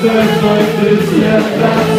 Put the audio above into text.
Serce ojciec świata